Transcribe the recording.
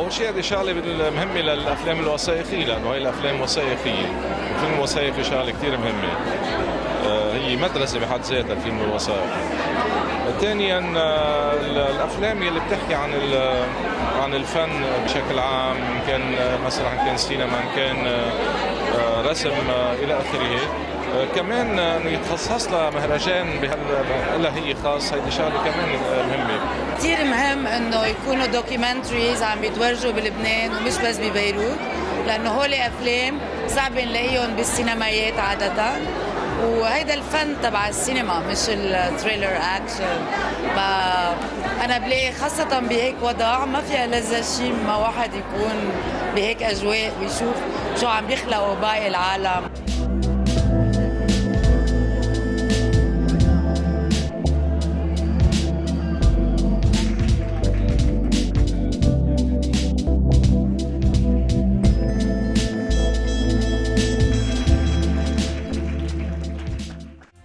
أول شيء هذه شغلة مهمه للأفلام الوثائقية لأنه هي الأفلام وثائقية. الفيلم الوثائقي شغلة كثير مهمة. آه، هي مدرسة بحد ذاتها الفيلم الوثائقي. ثانيا آه، الأفلام يلي بتحكي عن عن الفن بشكل عام إن كان مثلا كان سينما إن كان رسم إلى آخره. كمان إنه يتخصص لها مهرجان لها هي خاص. هيدي شغلة كمان مهمة. مهم إنه يكونوا documentaries عم يتورجوا بلبنان ومش بس ببيروت لأنه هول أفلام صعب نلاقيهم بالسينمايات عادة. وهيدا الفن تبع السينما مش ال thriller action. أنا بلاقي خاصة بهيك وضع ما فيها لذة شيء ما واحد يكون بهيك أجواء ويشوف شو عم بيخلقوا باقي العالم.